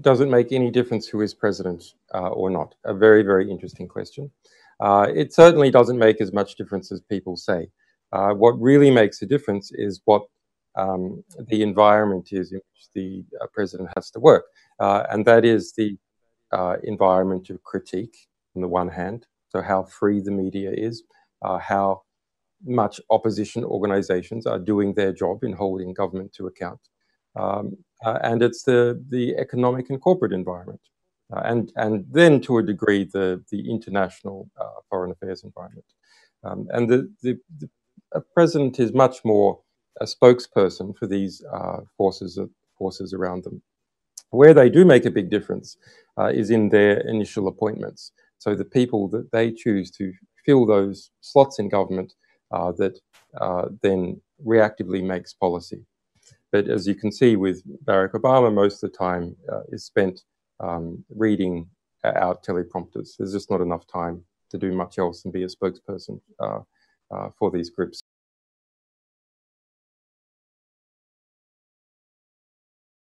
does it make any difference who is president uh, or not? A very, very interesting question. Uh, it certainly doesn't make as much difference as people say. Uh, what really makes a difference is what um, the environment is in which the uh, president has to work. Uh, and that is the uh, environment of critique on the one hand, so how free the media is, how much opposition organizations are doing their job in holding government to account. Um, uh, and it's the, the economic and corporate environment. Uh, and, and then to a degree, the, the international uh, foreign affairs environment. Um, and the, the, the president is much more a spokesperson for these uh, forces, forces around them. Where they do make a big difference uh, is in their initial appointments. So the people that they choose to fill those slots in government uh, that then reactively makes policy. But as you can see with Barack Obama, most of the time uh, is spent um, reading out teleprompters. There's just not enough time to do much else and be a spokesperson uh, uh, for these groups.